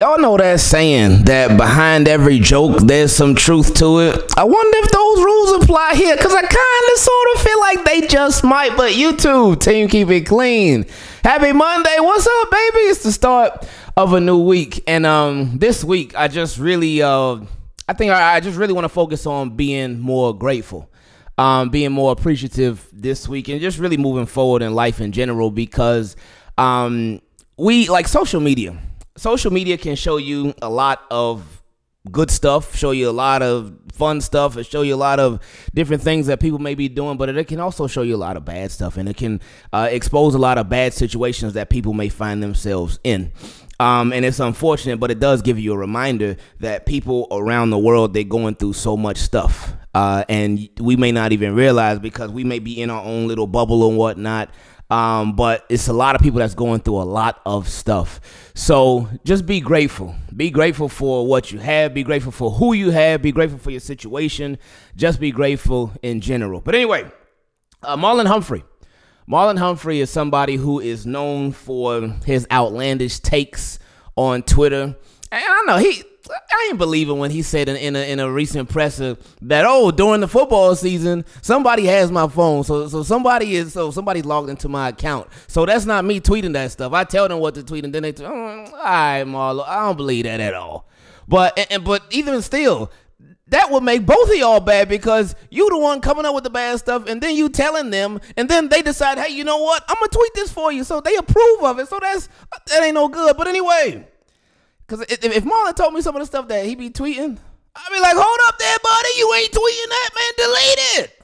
Y'all know that saying that behind every joke there's some truth to it. I wonder if those rules apply here because I kind of sort of feel like they just might. But YouTube team, keep it clean. Happy Monday. What's up, baby? It's the start of a new week, and um, this week I just really uh, I think I, I just really want to focus on being more grateful. Um, being more appreciative this week and just really moving forward in life in general because um, we like social media social media can show you a lot of good stuff, show you a lot of fun stuff, and show you a lot of different things that people may be doing, but it can also show you a lot of bad stuff and it can uh, expose a lot of bad situations that people may find themselves in. Um, and it's unfortunate, but it does give you a reminder that people around the world they're going through so much stuff, uh, and we may not even realize because we may be in our own little bubble and whatnot. Um, but it's a lot of people that's going through a lot of stuff. So just be grateful. Be grateful for what you have. Be grateful for who you have. Be grateful for your situation. Just be grateful in general. But anyway, uh, Marlon Humphrey. Marlon Humphrey is somebody who is known for his outlandish takes on Twitter. And I know he I ain't believing when he said in, in, a, in a recent presser that oh during the football season somebody has my phone. So so somebody is so somebody logged into my account. So that's not me tweeting that stuff. I tell them what to tweet and then they t- mm, oh, all right Marlo I don't believe that at all. But and, but even still that would make both of y'all bad because you the one coming up with the bad stuff and then you telling them and then they decide hey you know what? I'm gonna tweet this for you. So they approve of it. So that's that ain't no good. But anyway. Cause if, Marlon told me some of the stuff that he be tweeting, I'd be like, hold up there, buddy. You ain't tweeting that, man. Delete it.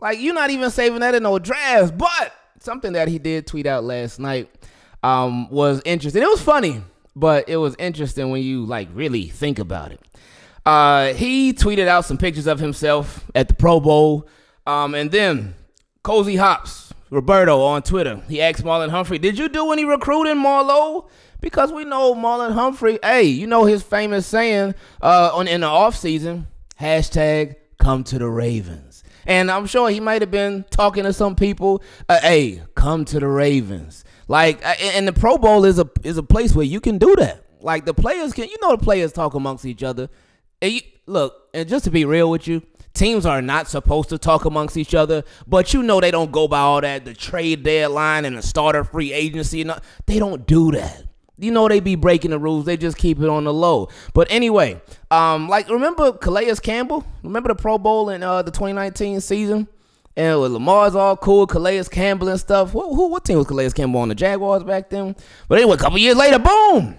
Like you're not even saving that in no drafts. But something that he did tweet out last night um, was interesting. It was funny, but it was interesting when you like really think about it. Uh, he tweeted out some pictures of himself at the Pro Bowl, um, and then Cozy Hops Roberto on Twitter. He asked Marlon Humphrey, "Did you do any recruiting, Marlo?" Because we know Marlon Humphrey. Hey, you know his famous saying uh, on in the off season hashtag Come to the Ravens. And I'm sure he might have been talking to some people. Uh, hey, come to the Ravens. Like, uh, and the Pro Bowl is a is a place where you can do that. Like the players can, you know, the players talk amongst each other. And you, look, and just to be real with you, teams are not supposed to talk amongst each other, but you know they don't go by all that the trade deadline and the starter free agency. And they don't do that you know they be breaking the rules. They just keep it on the low. But anyway, um, like remember Calais Campbell? Remember the Pro Bowl in uh, the 2019 season? And with Lamar's all cool, Calais Campbell and stuff. What, who, what team was Calais Campbell on? The Jaguars back then? But anyway, a couple years later, boom.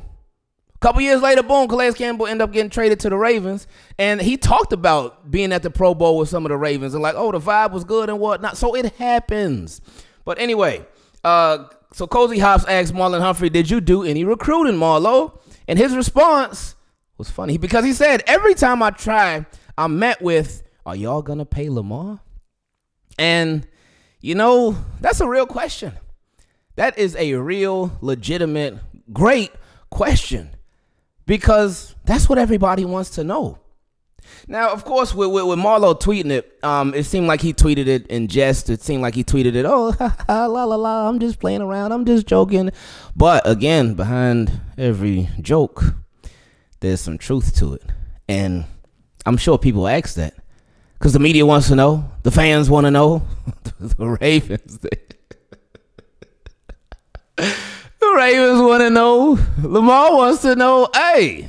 A couple years later, boom, Calais Campbell ended up getting traded to the Ravens. And he talked about being at the Pro Bowl with some of the Ravens and like, oh, the vibe was good and whatnot. So it happens. But anyway, uh, so Cozy Hops asked Marlon Humphrey, "Did you do any recruiting, Marlo?" And his response was funny because he said, "Every time I try, I'm met with, are y'all gonna pay Lamar?" And you know, that's a real question. That is a real, legitimate, great question because that's what everybody wants to know. Now, of course, with, with, with Marlo tweeting it, um, it seemed like he tweeted it in jest. It seemed like he tweeted it, oh, ha, ha, la la la, I'm just playing around, I'm just joking. But again, behind every joke, there's some truth to it. And I'm sure people ask that because the media wants to know, the fans want to know, the Ravens. the Ravens want to know, Lamar wants to know, hey,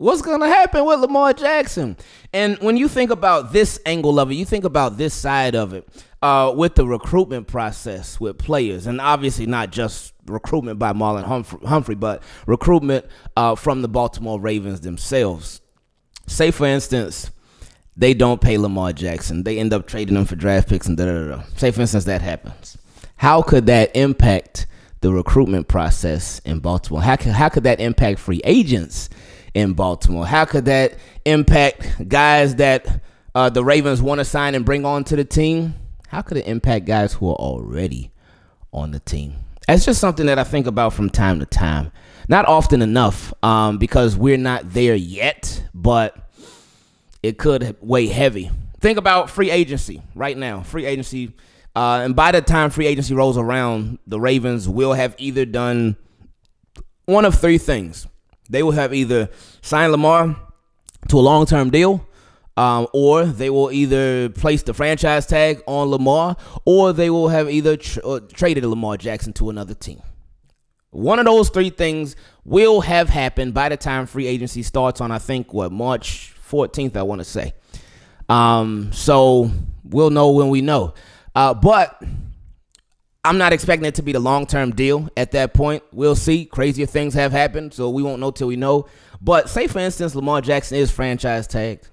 What's going to happen with Lamar Jackson? And when you think about this angle of it, you think about this side of it uh, with the recruitment process with players, and obviously not just recruitment by Marlon Humphrey, but recruitment uh, from the Baltimore Ravens themselves. Say, for instance, they don't pay Lamar Jackson, they end up trading him for draft picks and da da da. Say, for instance, that happens. How could that impact the recruitment process in Baltimore? How could, how could that impact free agents? In Baltimore? How could that impact guys that uh, the Ravens want to sign and bring on to the team? How could it impact guys who are already on the team? That's just something that I think about from time to time. Not often enough um, because we're not there yet, but it could weigh heavy. Think about free agency right now. Free agency. Uh, and by the time free agency rolls around, the Ravens will have either done one of three things they will have either signed Lamar to a long term deal. Um, or they will either place the franchise tag on Lamar, or they will have either tr- uh, traded Lamar Jackson to another team. One of those three things will have happened by the time free agency starts on, I think, what, March 14th, I want to say. Um, so we'll know when we know. Uh, but I'm not expecting it to be the long term deal at that point. We'll see. Crazier things have happened, so we won't know till we know. But say, for instance, Lamar Jackson is franchise tagged.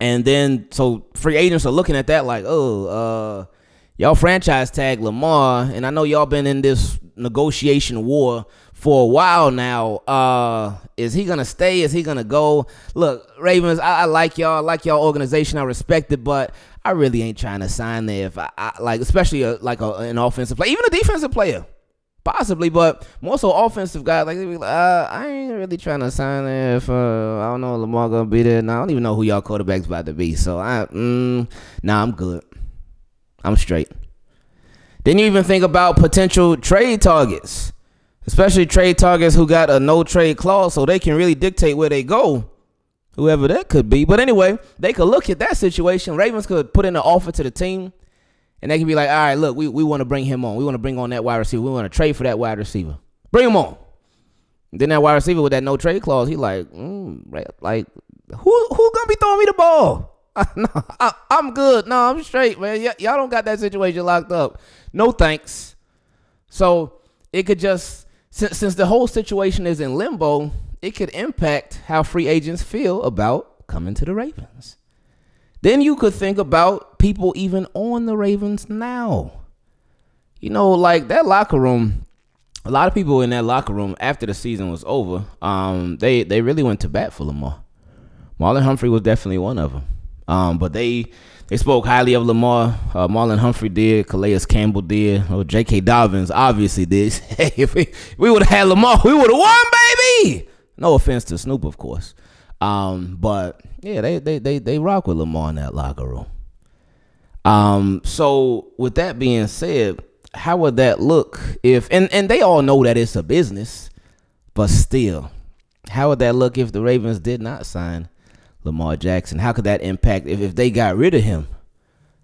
And then, so free agents are looking at that like, oh, uh, y'all franchise tag Lamar. And I know y'all been in this negotiation war for a while now. Uh, is he gonna stay? Is he gonna go? Look, Ravens, I, I like y'all, I like y'all organization, I respect it, but I really ain't trying to sign there. If I, I like, especially a, like a, an offensive player, even a defensive player, possibly, but more so offensive guy. Like, uh, I ain't really trying to sign there. If uh, I don't know Lamar gonna be there. Now I don't even know who y'all quarterbacks about to be. So I, mm, nah, I'm good. I'm straight. Then you even think about potential trade targets, especially trade targets who got a no trade clause, so they can really dictate where they go, whoever that could be. But anyway, they could look at that situation. Ravens could put in an offer to the team, and they can be like, all right, look, we, we want to bring him on. We want to bring on that wide receiver. We want to trade for that wide receiver. Bring him on. then that wide receiver with that no trade clause, he like, mm, like, who who gonna be throwing me the ball? no, I, am good. No, I'm straight, man. Y- y'all don't got that situation locked up. No thanks. So it could just since since the whole situation is in limbo, it could impact how free agents feel about coming to the Ravens. Then you could think about people even on the Ravens now. You know, like that locker room. A lot of people in that locker room after the season was over, um, they they really went to bat for Lamar. Marlon Humphrey was definitely one of them. Um, but they they spoke highly of Lamar. Uh, Marlon Humphrey did. Calais Campbell did. Or J.K. Dobbins obviously did. hey, if we, we would have had Lamar, we would have won, baby. No offense to Snoop, of course. Um, but yeah, they, they they they rock with Lamar in that locker room. Um, so with that being said, how would that look if and and they all know that it's a business, but still, how would that look if the Ravens did not sign Lamar Jackson? How could that impact if, if they got rid of him?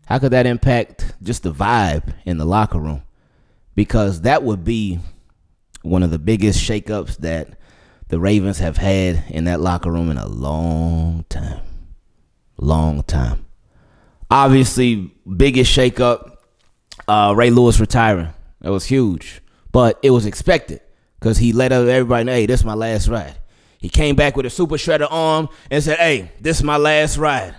How could that impact just the vibe in the locker room? Because that would be one of the biggest shakeups that the Ravens have had in that locker room in a long time. Long time. Obviously, biggest shakeup, uh, Ray Lewis retiring. That was huge. But it was expected because he let everybody know, hey, this is my last ride. He came back with a super shredder arm and said, "Hey, this is my last ride."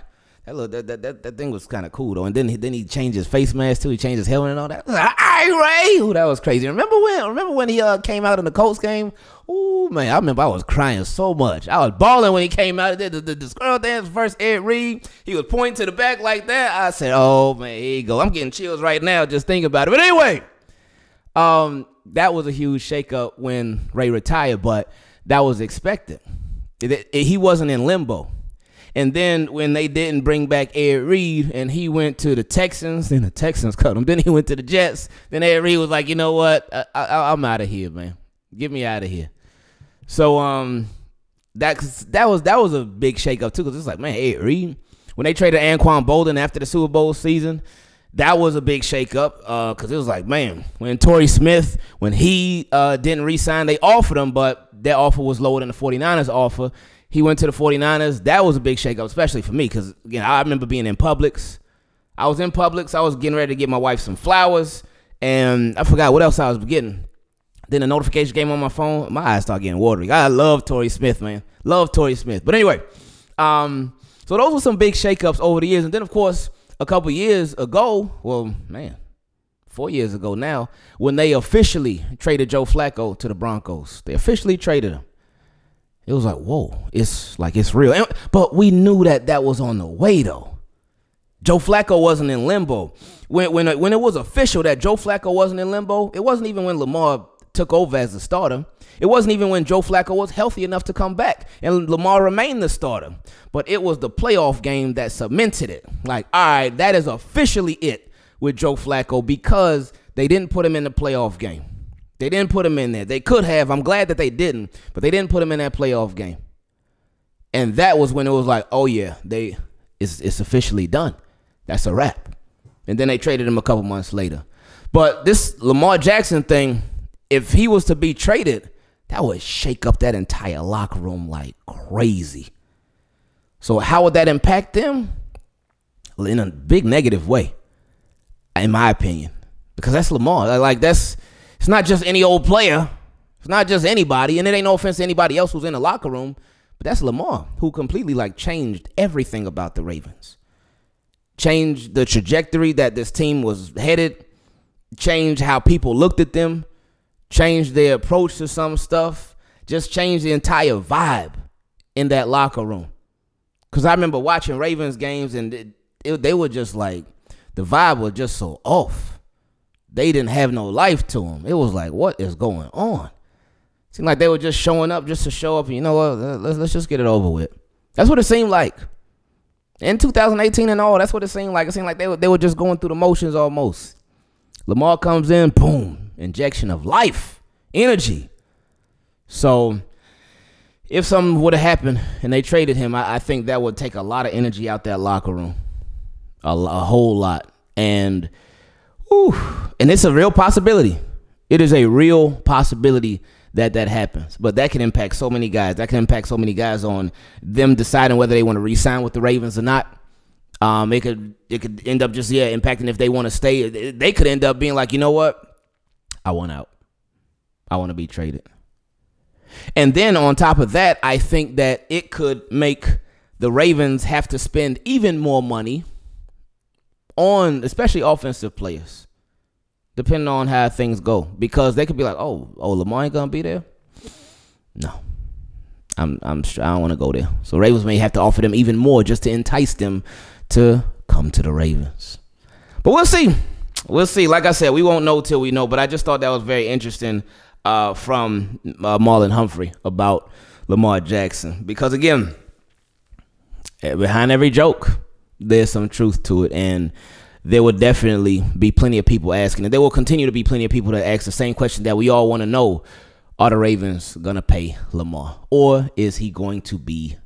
That look, that, that, that, that thing was kind of cool though. And then he, then he changed his face mask too. He changed his helmet and all that. Like, Ray, Ooh, that was crazy. Remember when? Remember when he uh, came out in the Colts game? Ooh man, I remember I was crying so much. I was bawling when he came out. Did the, the, the squirrel dance first. Ed Reed, he was pointing to the back like that. I said, "Oh man, here you go." I'm getting chills right now just thinking about it. But anyway, um, that was a huge shakeup when Ray retired, but that was expected. It, it, he wasn't in limbo. And then when they didn't bring back Ed Reed and he went to the Texans, then the Texans cut him. Then he went to the Jets. Then Ed Reed was like, you know what? I, I, I'm out of here, man. Get me out of here. So um, that that was that was a big shakeup too, because it's like, man, Ed Reed. When they traded Anquan Boldin after the Super Bowl season, that was a big shakeup because uh, it was like, man, when Torrey Smith, when he uh, didn't resign, they offered him, but their offer was lower than the 49ers offer. He went to the 49ers. That was a big shakeup, especially for me because, again, I remember being in Publix. I was in Publix. I was getting ready to get my wife some flowers, and I forgot what else I was getting. Then a notification came on my phone. My eyes started getting watery. I love Torrey Smith, man. Love Torrey Smith. But anyway, um, so those were some big shakeups over the years. And then, of course, a couple years ago, well, man, four years ago now, when they officially traded Joe Flacco to the Broncos. They officially traded him. It was like, whoa, it's like it's real. And, but we knew that that was on the way though. Joe Flacco wasn't in limbo. When when when it was official that Joe Flacco wasn't in limbo, it wasn't even when Lamar took over as the starter. It wasn't even when Joe Flacco was healthy enough to come back and Lamar remained the starter. But it was the playoff game that cemented it. Like, all right, that is officially it with Joe Flacco because they didn't put him in the playoff game. They didn't put him in there. They could have. I'm glad that they didn't, but they didn't put him in that playoff game. And that was when it was like, oh yeah, they it's it's officially done. That's a wrap. And then they traded him a couple months later. But this Lamar Jackson thing, if he was to be traded, that would shake up that entire locker room like crazy. So how would that impact them? In a big negative way, in my opinion, because that's Lamar. Like that's it's not just any old player. It's not just anybody, and it ain't no offense to anybody else who's in the locker room, but that's Lamar who completely like changed everything about the Ravens, changed the trajectory that this team was headed, changed how people looked at them, changed their approach to some stuff, just changed the entire vibe in that locker room. Cause I remember watching Ravens games and it, it, they were just like the vibe was just so off. They didn't have no life to them. It was like, what is going on? Seemed like they were just showing up just to show up. And you know what? Let's let's just get it over with. That's what it seemed like. In 2018 and all, that's what it seemed like. It seemed like they were they were just going through the motions almost. Lamar comes in, boom, injection of life, energy. So if something would have happened and they traded him, I, I, think that would take a lot of energy out that locker room, a, a whole lot. And, whew, and it's a real possibility. It is a real possibility that that happens. But that can impact so many guys. That can impact so many guys on them deciding whether they want to re-sign with the Ravens or not. Um, it could it could end up just yeah impacting if they want to stay. They could end up being like, you know what, I want out. I want to be traded. And then on top of that, I think that it could make the Ravens have to spend even more money on especially offensive players, depending on how things go. Because they could be like, oh, oh, Lamar ain't gonna be there. No. I'm I'm I don't want to go there. So Ravens may have to offer them even more just to entice them to come to the Ravens. But we'll see. We'll see. Like I said, we won't know till we know. But I just thought that was very interesting uh, from uh, Marlon Humphrey about Lamar Jackson. Because again, eh, behind every joke, there's some truth to it. And there will definitely be plenty of people asking. And there will continue to be plenty of people that ask the same question that we all want to know. Are the Ravens going to pay Lamar? Or is he going to be